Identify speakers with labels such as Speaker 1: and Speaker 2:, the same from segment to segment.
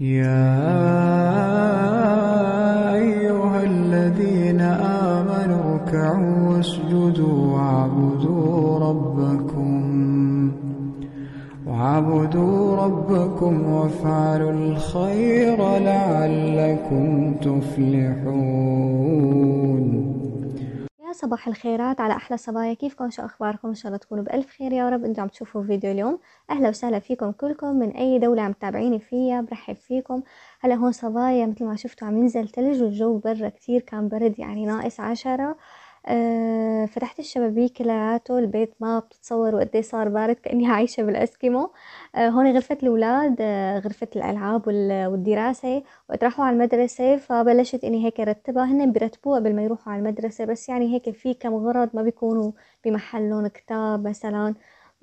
Speaker 1: يا أيها الذين آمنوا اركعوا واسجدوا واعبدوا ربكم. واعبدوا ربكم وافعلوا الخير لعلكم تفلحون.
Speaker 2: صباح الخيرات على أحلى صبايا. كيفكم؟ شو أخباركم؟ إن شاء الله تكونوا بألف خير يا رب. أنتم عم تشوفوا فيديو اليوم. أهلا وسهلا فيكم كلكم من أي دولة عم تتابعيني فيها برحب فيكم. هلا هون صبايا مثل ما شفتوا عم ينزل ثلج والجو برا كتير. كان برد يعني ناقص عشرة. أه فتحت الشبابيك كلياته البيت ما بتتصوروا قد صار بارد كأني عايشة بالإسكيمو. أه هون غرفة الأولاد أه غرفة الألعاب والدراسة وقت راحوا على المدرسة فبلشت إني هيك رتبها هن بيرتبوها قبل ما يروحوا على المدرسة بس يعني هيك في كم غرض ما بيكونوا بمحلهم كتاب مثلا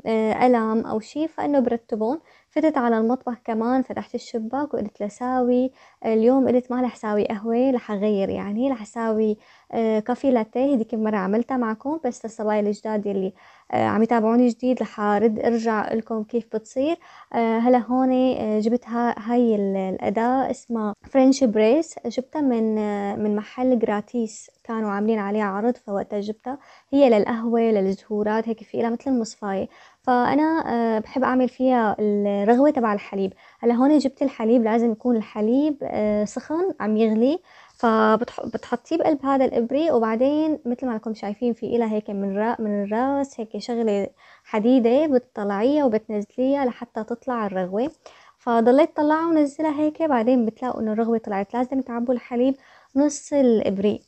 Speaker 2: آه، قلم أو شي فإنه برتبون فتت على المطبخ كمان فتحت الشباك وقلت لساوي اليوم قلت ما رح ساوي قهوة رح أغير يعني رح أساوي آه، كافي لاتيه هذيك المرة عملتها معكم بس للصبايا الجداد يلي آه، عم يتابعوني جديد رح أرد أرجع لكم كيف بتصير. هلا هون جبتها هاي الأداة اسمها فرنش بريس جبتها من من محل جراتيس كانوا عاملين عليها عرض فوقتها جبتها. هي للقهوة للزهورات هيك في لها مثل المصفاية. فأنا آه، بحب أعمل فيها الرغوة تبع الحليب. هلأ هون جبت الحليب لازم يكون الحليب آه، سخن عم يغلي. فبتحطيه بقلب هذا الابريق وبعدين مثل ما انكم شايفين في إلها هيك من را من الراس هيك شغلة حديدة بتطلعيها وبتنزليها لحتى تطلع الرغوة. فضليت طلعها ونزلها هيك بعدين بتلاقوا إنه الرغوة طلعت. لازم تعبوا الحليب نص الابريق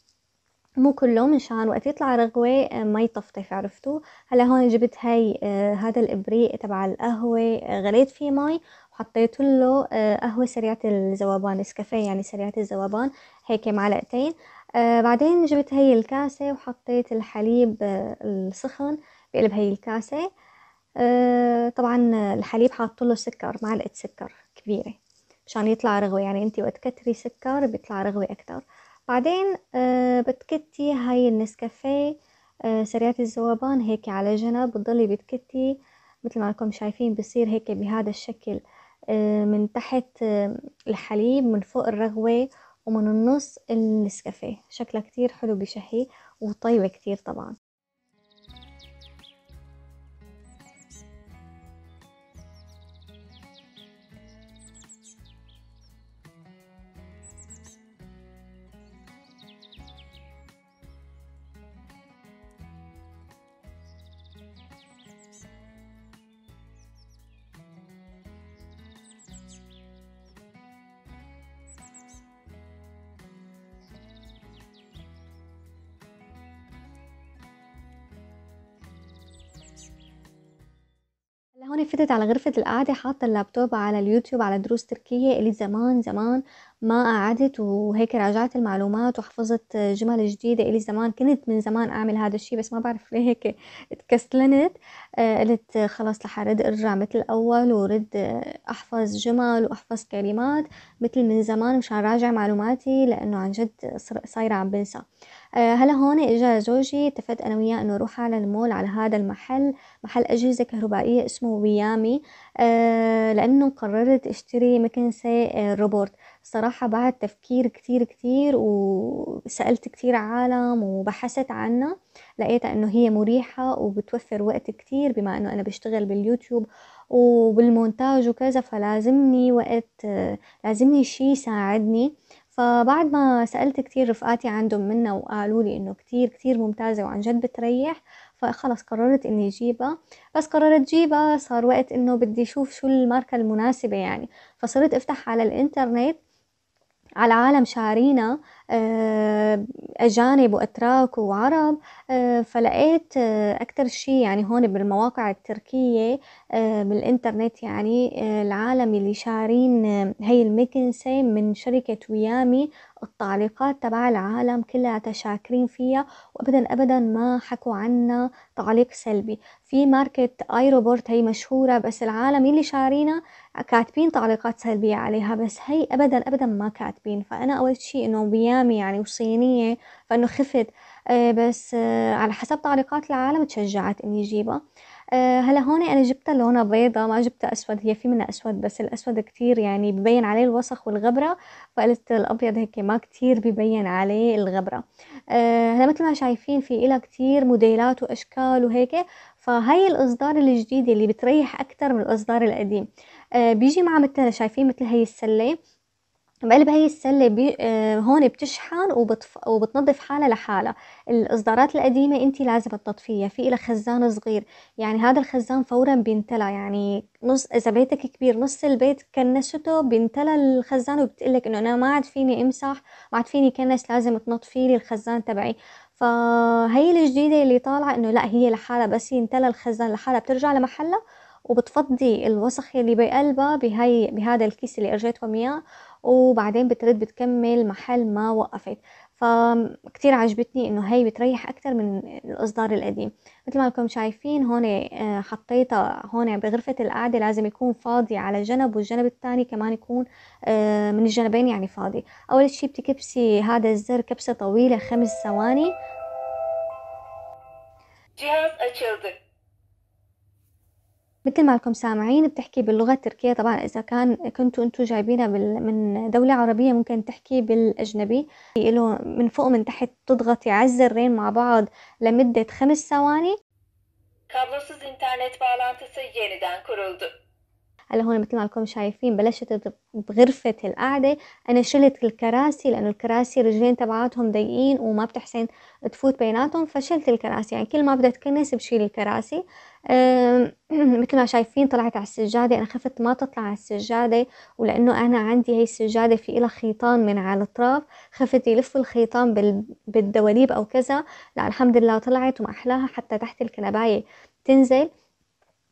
Speaker 2: مو كله مشان وقت يطلع رغوة آه، ما يطفطف عرفتوا هلا هون جبت هاي آه هذا الإبريق تبع القهوة آه غليت فيه مي وحطيت له آه قهوة سريعة الذوبان نسكافيه يعني سريعة الذوبان هيك معلقتين. آه بعدين جبت هاي الكاسة وحطيت الحليب آه السخن بقلب هاي الكاسة. طبعا الحليب حاطه له سكر معلقة سكر كبيرة مشان يطلع رغوة يعني انتي وقت كتري سكر بيطلع رغوة أكتر. بعدين آه بتكتي هاي النسكافيه آه سريعة الذوبان هيك على جنب بتضلي بتكتي. مثل ما انكم شايفين بصير هيك بهذا الشكل آه من تحت الحليب من فوق الرغوة ومن النص النسكافيه. شكلها كتير حلو بشهي وطيبة كتير طبعا. هون فتت على غرفة القعدة حاطة اللابتوب على اليوتيوب على دروس تركية إلي زمان زمان ما قعدت وهيك راجعت المعلومات وحفظت جمل جديدة إلي زمان. كنت من زمان أعمل هذا الشي بس ما بعرف ليه هيك اتكسلنت. آه قلت خلص رح أرد أرجع مثل الأول ورد أحفظ جمل وأحفظ كلمات مثل من زمان مشان راجع معلوماتي لأنه عن جد صايرة عم بنسى. آه هلا هون إجا زوجي اتفقت أنا وياه إنه نروح على المول على هذا المحل محل أجهزة كهربائية اسمه ويامي. آه لأنه قررت أشتري مكنسة آه روبوت صراحة بعد تفكير كتير كتير وسألت كتير عالم وبحثت عنها لقيتها إنه هي مريحة وبتوفر وقت كتير بما إنه أنا بشتغل باليوتيوب وبالمونتاج وكذا فلازمني وقت لازمني شي يساعدني. فبعد ما سألت كتير رفقاتي عندهم منها وقالوا لي إنه كتير كتير ممتازة وعن جد بتريح فخلص قررت إني أجيبها. بس قررت جيبها صار وقت إنه بدي أشوف شو الماركة المناسبة يعني. فصرت أفتح على الإنترنت على عالم شارينا آه، أجانب وأتراك وعرب آه، فلقيت آه، أكتر شي يعني هون بالمواقع التركية بالإنترنت يعني العالم اللي شارين هي المكنسة من شركة ويامي التعليقات تبع العالم كلها شاكرين فيها وابدا ابدا ما حكوا عنا تعليق سلبي. في ماركة أيروبورت هي مشهورة بس العالم اللي شارينا كاتبين تعليقات سلبية عليها بس هي ابدا ابدا ما كاتبين. فأنا أول شيء إنه بيامي يعني وصينية فإنه خفت. آه، بس آه، على حسب تعليقات العالم تشجعت إني أجيبها. هلا هون أنا جبتها لونها بيضة ما جبتها أسود هي في منها أسود بس الأسود كتير يعني ببين عليه الوسخ والغبرة فقلت الأبيض هيك ما كتير ببين عليه الغبرة. آه هلا مثل ما شايفين في إلها كتير موديلات وأشكال وهيك فهي الأصدار الجديدة اللي بتريح أكتر من الأصدار القديم. آه بيجي مع مثل شايفين مثل هي السلة بقلب هي السلة بي آه هون بتشحن وبتف... وبتنظف حالها لحالها. الإصدارات القديمة انت لازم تنظفيها في إلها خزان صغير. يعني هذا الخزان فورا بينتلى. يعني نص إذا بيتك كبير نص البيت كنسته بينتلى الخزان وبتقلك إنه أنا ما عاد فيني أمسح ما عاد فيني كنس لازم تنظفي لي الخزان تبعي. فهي الجديدة اللي طالعة إنه لا هي لحالها بس ينتلى الخزان لحالها. بترجع لمحلها وبتفضي الوسخ اللي بقلبها بهاي بهذا الكيس اللي أجيتهم إياه. وبعدين بترد بتكمل محل ما وقفت. فكتير عجبتني إنه هي بتريح أكتر من الإصدار القديم. مثل ما انكم شايفين هون آه، حطيتها هون بغرفة القعدة لازم يكون فاضي على جنب والجنب الثاني كمان يكون آه، من الجنبين يعني فاضي. أول شي بتكبسي هذا الزر كبسة طويلة خمس ثواني.
Speaker 3: Cihaz açıldı.
Speaker 2: مثل ما لكم سامعين بتحكي باللغة التركية طبعا إذا كان كنتوا أنتوا جايبينها. من دولة عربية ممكن تحكي بالأجنبي له من فوق من تحت تضغطي على الزرين مع بعض لمدة خمس ثواني
Speaker 3: bağlantısı yeniden kuruldu.
Speaker 2: هلا هون مثل ما لكم شايفين بلشت بغرفة القعدة. أنا شلت الكراسي لأنه الكراسي رجلين تبعاتهم ضيقين وما بتحسن تفوت بيناتهم فشلت الكراسي. يعني كل ما بدها تكنس بشيل الكراسي. مثل ما شايفين طلعت على السجادة. أنا خفت ما تطلع على السجادة ولأنه أنا عندي هي السجادة في إلها خيطان من على الأطراف. خفت يلف الخيطان بالدواليب أو كذا. لا الحمد لله طلعت وما أحلاها. حتى تحت الكنباية تنزل.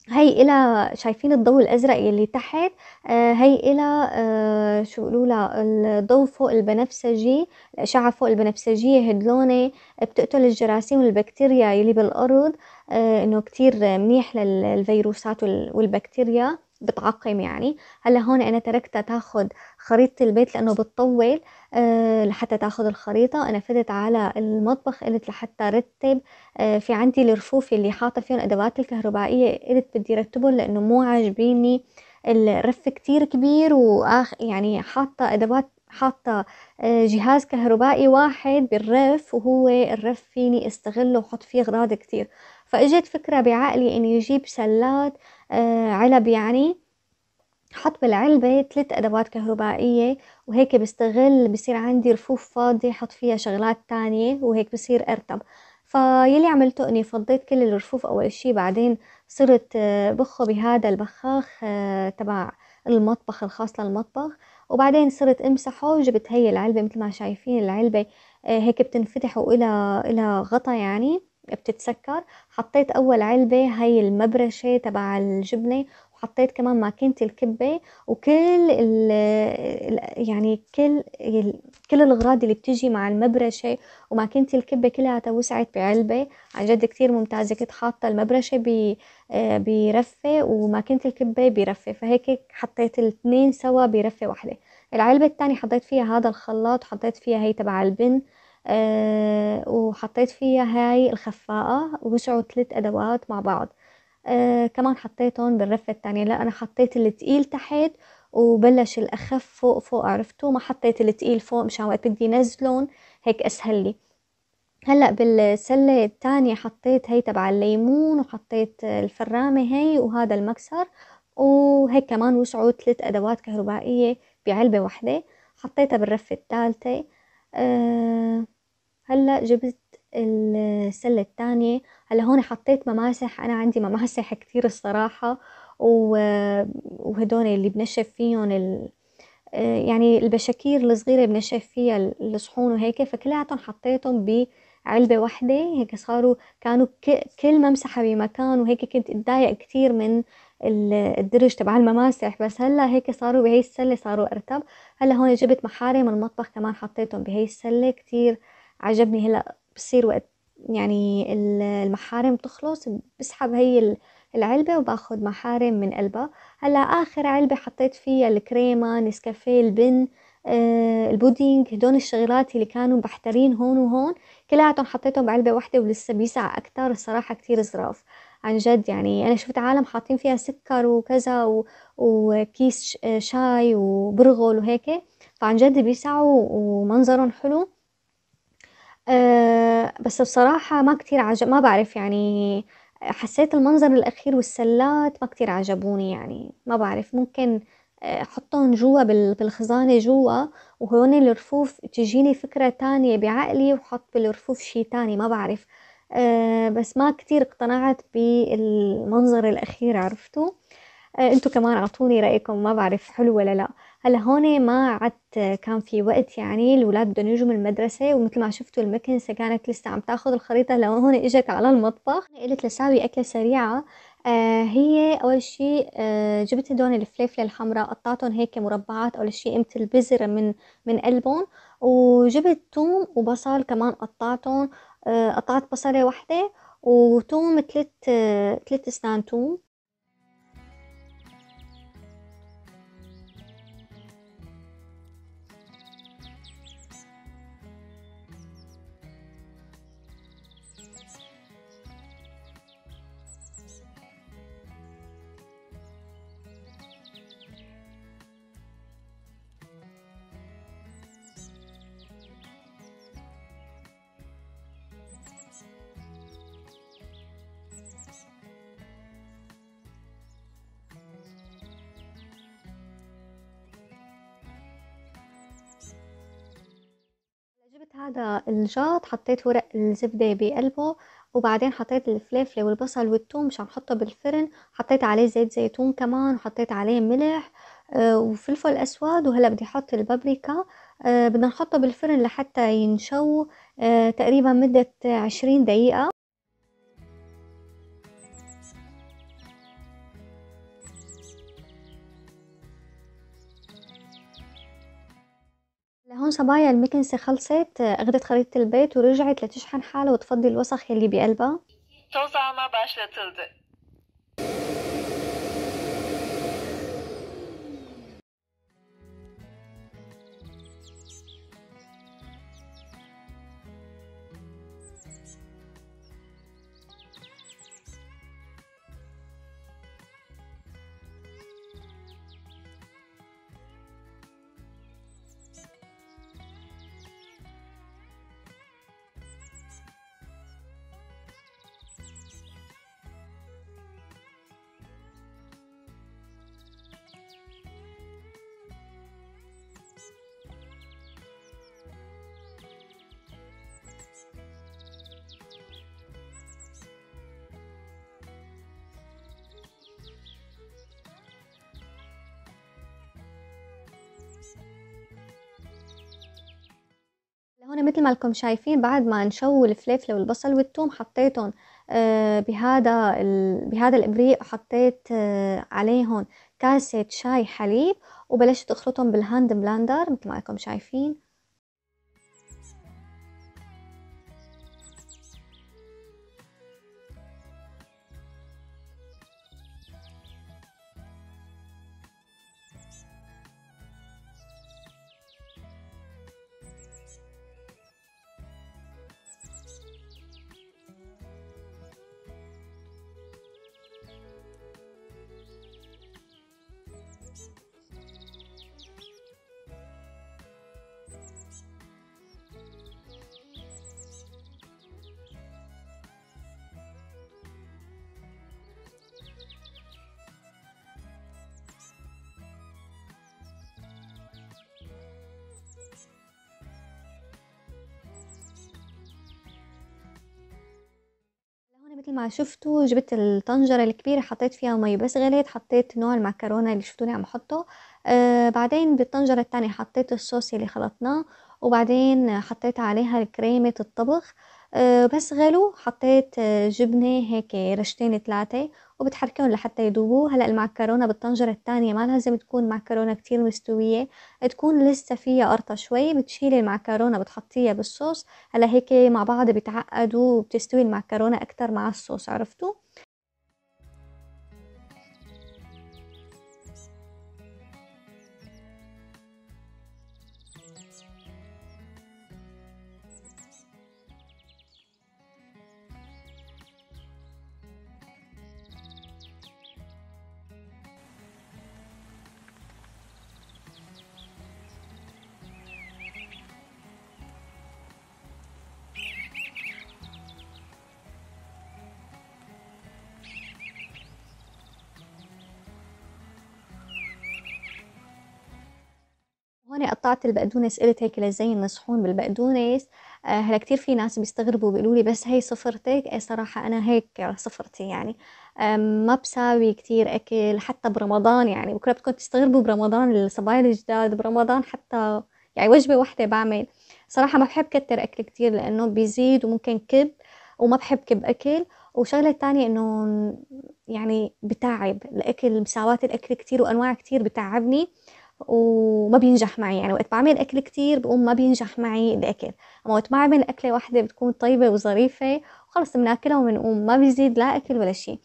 Speaker 2: هي إلى شايفين الضوء الأزرق يلي تحت آه هي إلى آه شو بيقولوا الضوء فوق البنفسجي الأشعة فوق البنفسجية هدلونة بتقتل الجراثيم والبكتيريا يلي بالأرض آه إنه كتير منيح للفيروسات والبكتيريا. بتعقم يعني. هلأ هون أنا تركتها تاخد خريطة البيت لأنه بتطول أه لحتى تاخد الخريطة. أنا فتت على المطبخ قلت لحتى رتب أه في عندي الرفوف اللي حاطة فيهم أدوات الكهربائية قلت بدي رتبهم لأنه مو عاجبيني الرف كتير كبير واخ يعني حاطة أدوات حاطة آه، جهاز كهربائي واحد بالرف وهو الرف فيني أستغله وحط فيه أغراض كتير. فإجت فكرة بعقلي إني أجيب سلات علب يعني. حط بالعلبة ثلاث أدوات كهربائية وهيك بستغل بصير عندي رفوف فاضية حط فيها شغلات تانية وهيك بصير أرتب. فيلي عملته إني فضيت كل الرفوف أول شي بعدين صرت آه، بخه بهذا البخاخ آه، تبع المطبخ الخاص للمطبخ. وبعدين صرت امسحه وجبت هي العلبة مثل ما شايفين العلبة هيك بتنفتح وإلى إلى غطا يعني. بتتسكر. حطيت أول علبة هاي المبرشة تبع الجبنة وحطيت كمان ماكينة الكبة وكل ال يعني كل كل الأغراض اللي بتجي مع المبرشة وماكينة الكبة كلها وسعت بعلبة. عن جد كتير ممتازة كنت حاطة المبرشة برفة وماكينة الكبة برفة فهيك حطيت الاثنين سوا برفة واحدة. العلبة الثانية حطيت فيها هذا الخلاط وحطيت فيها هي تبع البن. آه وحطيت فيها هاي الخفاقة ووسعوا ثلاث أدوات مع بعض. آه كمان حطيتهم بالرفة التانية. لا أنا حطيت التقيل تحت وبلش الأخف فوق فوق عرفتوا؟ ما حطيت التقيل فوق مشان وقت بدي نزلون هيك أسهل لي. هلأ بالسلة الثانية حطيت هي تبع الليمون وحطيت الفرامة هي وهذا المكسر وهيك كمان وسعوا ثلاث أدوات كهربائية بعلبة واحدة. حطيتها بالرفة الثالثة أه هلأ جبت السلة الثانية هلأ هون حطيت مماسح. أنا عندي مماسح كتير الصراحة وهدول اللي بنشف فيهم ال... يعني البشاكير الصغيرة بنشف فيها الصحون وهيك فكلياتهم حطيتهم بعلبة واحدة. هيك صاروا كانوا كل ممسحة بمكان وهيك كنت أتضايق كتير من الدرج تبع المماسح. بس هلأ هيك صاروا بهي السلة صاروا أرتب. هلأ هون جبت محارم المطبخ كمان حطيتهم بهي السلة. كتير عجبني هلا بصير وقت يعني المحارم تخلص بسحب هي العلبة وباخد محارم من قلبها. هلا آخر علبة حطيت فيها الكريمة نسكافيه البن آه البودينج هدول الشغلات اللي كانوا بحترين هون وهون كلياتهم حطيتهم بعلبة واحدة ولسه بيسع أكتر الصراحة كتير ظراف عن جد يعني أنا شفت عالم حاطين فيها سكر وكذا و... وكيس ش- شاي وبرغل وهيك فعن جد بيسعوا ومنظرهم حلو. بس بصراحة ما كتير عجب ما بعرف يعني حسيت المنظر الأخير والسلات ما كتير عجبوني يعني ما بعرف ممكن آه، حطهم جوا بال- بالخزانة جوا وهون الرفوف تجيني فكرة تانية بعقلي وحط بالرفوف شي تاني ما بعرف. أه بس ما كتير اقتنعت بالمنظر الأخير عرفتوا؟ آه، أنتوا كمان أعطوني رأيكم ما بعرف حلو ولا لا. هلا هون ما عدت كان في وقت يعني الولاد بدهم يجوا من المدرسة ومثل ما شفتوا المكنسة كانت لسه عم تاخذ الخريطة لو هون إجت على المطبخ. قلت لساوي أكلة سريعة. آه هي أول شي آه جبت هدول الفليفلة الحمراء قطعتهم هيك مربعات أول شي قمت البذر من من قلبهم وجبت توم وبصل كمان قطعتهم. آه قطعت بصلة واحدة وتوم تلت آه تلت أسنان توم. هذا الجاط حطيت ورق الزبدة بقلبه وبعدين حطيت الفليفلة والبصل والثوم مشان أحطه بالفرن. حطيت عليه زيت زيتون كمان وحطيت عليه ملح آه، وفلفل أسود. وهلأ بدي أحط البابريكا. آه، بدنا نحطه بالفرن لحتى ينشو آه، تقريبا مدة عشرين دقيقة. لهون صبايا المكنسة خلصت اخدت خريطة البيت ورجعت لتشحن حالها وتفضي الوسخ يلي بقلبها
Speaker 3: Toz alma başlatıldı.
Speaker 2: هون مثل ما لكم شايفين بعد ما نشوا الفلفل والبصل والثوم حطيتهم آه، بهذا. بهذا الإبريق حطيت آه، عليهم كاسة شاي حليب وبلشت أخلطهم بال hand blender مثل ما لكم شايفين مثل ما شفتوا جبت الطنجرة الكبيرة حطيت فيها مي بس غليت حطيت نوع المعكرونة اللي شفتوني عم حطه آه بعدين بالطنجرة التانية حطيت الصوص اللي خلطناه وبعدين حطيت عليها كريمة الطبخ. بس غلو حطيت آه جبنة هيك رشتين ثلاثة وبتحركهم لحتى يذوبوا هلأ المعكرونة بالطنجرة التانية ما لازم تكون معكرونة كتير مستوية. تكون لسه فيها قرطة شوي بتشيلي المعكرونة بتحطيها بالصوص. هلأ هيك مع بعض بيتعقدوا وبتستوي المعكرونة أكتر مع الصوص عرفتوا؟ هون قطعت البقدونس قلت هيك لزين الصحون بالبقدونس. آه، هلا كتير في ناس بيستغربوا بيقولوا لي بس هي صفرتك؟ إيه صراحة أنا هيك صفرتي يعني. ما بساوي كتير أكل حتى برمضان يعني. بكرة بدكم تستغربوا برمضان الصبايا الجداد برمضان حتى يعني وجبة واحدة بعمل. صراحة ما بحب كتر أكل كتير لأنه بيزيد وممكن كب وما بحب كب أكل. وشغلة تانية إنه يعني بتعب. الأكل مساواة الأكل كتير وأنواع كتير بتعبني. وما بينجح معي. يعني وقت بعمل أكل كتير بقوم ما بينجح معي الأكل. أما وقت بعمل أكلة واحدة بتكون طيبة وظريفة وخلص بناكلها وبنقوم. ما بيزيد لا أكل ولا شي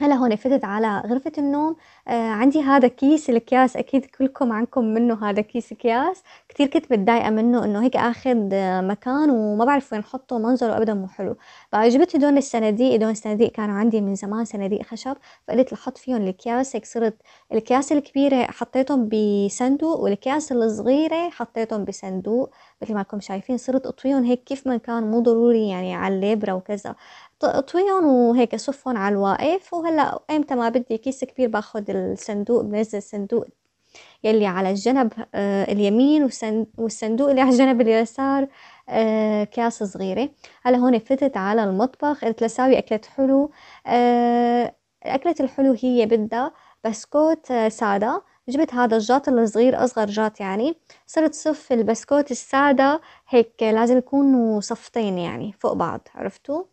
Speaker 2: هلا هون فتت على غرفة النوم. آه عندي هذا كيس الأكياس أكيد كلكم عندكم منه هذا كيس أكياس. كتير كنت متضايقة منه إنه هيك أخذ آه مكان وما بعرف وين حطه منظره أبدا مو حلو. فجبت هدول الصناديق هدول الصناديق كانوا عندي من زمان صناديق خشب. فقلت لحط فيهم الأكياس هيك صرت الأكياس الكبيرة حطيتهم بصندوق والأكياس الصغيرة حطيتهم بصندوق. مثل ما انكم شايفين صرت اطويهم هيك كيف ما كان مو ضروري يعني على الليبرة وكذا. اطويهم وهيك صفهم على الواقف وهلأ ايمتى ما بدي كيس كبير باخد الصندوق بنزل الصندوق يلي على الجنب آه اليمين والصندوق اللي على الجنب اليسار آه كاس صغيرة. هلأ هون فتت على المطبخ قلت لساوي أكلة حلو آه أكلة الحلو هي بدها بسكوت آه سادة. جبت هذا الجاط الصغير أصغر جاط يعني. صرت صف البسكوت السادة هيك لازم يكونوا صفتين يعني فوق بعض عرفتوا؟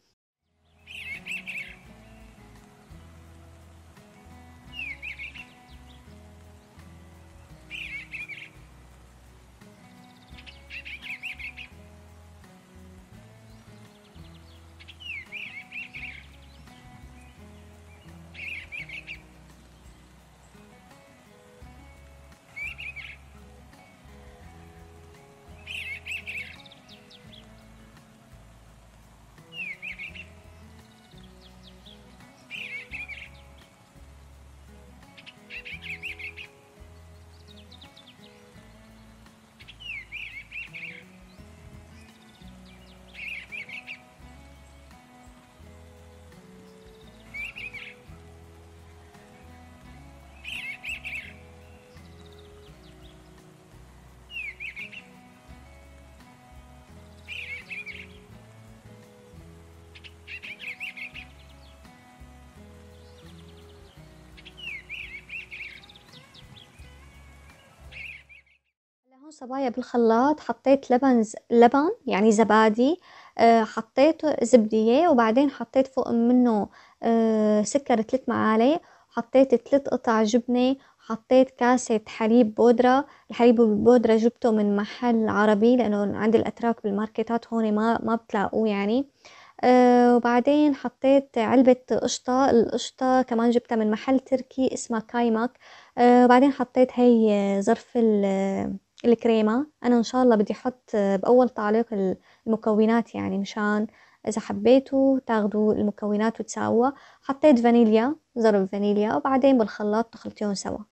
Speaker 2: صبايا بالخلاط حطيت لبن. لبن يعني زبادي أه حطيت زبدية وبعدين حطيت فوق منه أه سكر ثلاث معالق حطيت ثلاث قطع جبنة حطيت كاسة حليب بودرة. الحليب البودرة جبته من محل عربي لأنه عند الأتراك بالماركتات هون ما ما بتلاقوه يعني. أه وبعدين حطيت علبة قشطة. القشطة كمان جبتها من محل تركي اسمه كايماك. أه وبعدين حطيت هي ظرف الكريمة. أنا إن شاء الله بدي أحط بأول تعليق المكونات يعني مشان إذا حبيتوا تاخدوا المكونات وتساووها. حطيت فانيليا ظرف فانيليا وبعدين بالخلاط تخلطيهم سوا.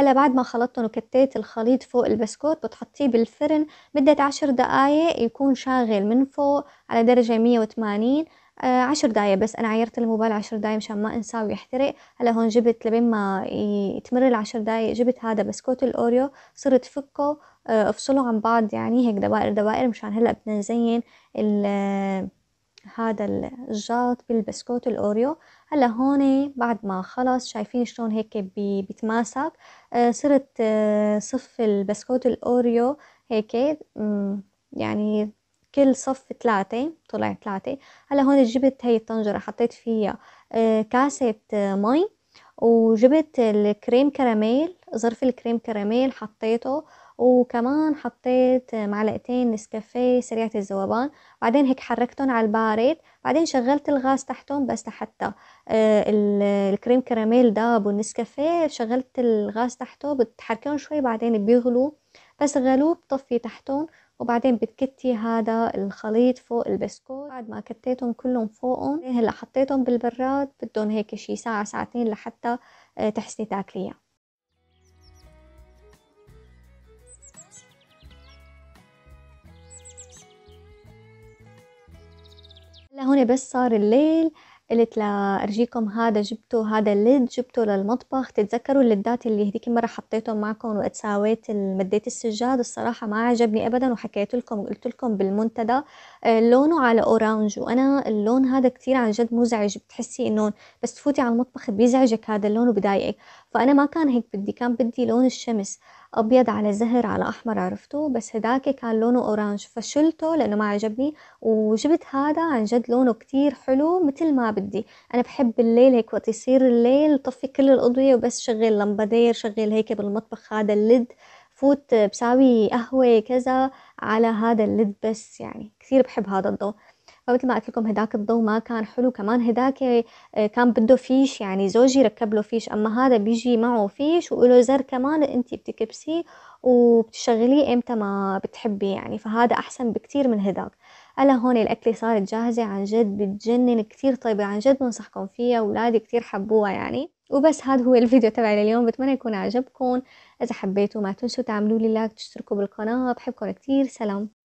Speaker 2: هلا بعد ما خلطتهم وكتيت الخليط فوق البسكوت بتحطيه بالفرن مدة عشر دقايق يكون شاغل من فوق على درجة مية وثمانين آه عشر دقايق بس. أنا عيرت الموبايل عشر دقايق مشان ما أنساه ويحترق. هلا هون جبت لبين ما تمر العشر دقايق جبت هذا بسكوت الأوريو. صرت فكه آه أفصله عن بعض يعني هيك دوائر دوائر مشان هلا بدنا نزين هذا الجاط بالبسكوت الأوريو. هلا هون بعد ما خلص شايفين شلون هيك بيتماسك. آه، صرت آه، صف البسكوت الأوريو هيك يعني كل صف ثلاثة طلع ثلاثة. هلا هون جبت هي الطنجرة حطيت فيها آه، كاسة مي وجبت الكريم كراميل ظرف الكريم كراميل حطيته. وكمان حطيت معلقتين نسكافيه سريعة الذوبان بعدين هيك حركتهم على البارد بعدين شغلت الغاز تحتهم بس لحتى آه، الكريم كراميل داب والنسكافيه شغلت الغاز تحته بتحركهم شوي بعدين بيغلوا بس غلوا بطفي تحتهم وبعدين بتكتي هذا الخليط فوق البسكوت بعد ما كتيتهم كلهم فوقهم هلأ حطيتهم بالبراد بدهم هيك شي ساعة ساعتين لحتى آه، تحسني تاكليها. هلا هون بس صار الليل. قلت لأرجيكم هذا جبته هذا الليد جبته للمطبخ. تتذكروا الليدات اللي هذيك مرة حطيتهم معكم وقت ساويت مديت السجاد؟ الصراحة ما عجبني أبدا وحكيت لكم قلت لكم بالمنتدى. آه، لونه على orange وأنا اللون هذا كتير عن جد مزعج. بتحسي إنه بس تفوتي على المطبخ بيزعجك هذا اللون وبضايقك. فأنا ما كان هيك بدي كان بدي لون الشمس. أبيض على زهر على أحمر عرفتوا؟ بس هداك كان لونه orange فشلته لأنه ما عجبني وجبت هذا عن جد لونه كتير حلو مثل ما بدي. أنا بحب الليل هيك وقت يصير الليل طفي كل الأضوية وبس شغل لمبادير شغل هيك بالمطبخ هذا الليد فوت بساوي قهوة كذا على هذا الليد بس يعني. كثير بحب هذا الضوء. فمثل ما قلت لكم هداك الضوء ما كان حلو. كمان هداك آه، كان بده فيش يعني زوجي ركب له فيش. أما هذا بيجي معه فيش وله زر كمان أنت بتكبسيه وبتشغليه إمتى ما بتحبي يعني. فهذا أحسن بكتير من هداك. هلا هون الأكلة صارت جاهزة عن جد بتجنن كتير. طيبة عن جد بنصحكم فيها أولادي كتير حبوها يعني. وبس هذا هو الفيديو تبعي لليوم. بتمنى يكون عجبكم. إذا حبيتوا ما تنسوا تعملوا لي لايك تشتركوا بالقناة. بحبكم كتير. سلام.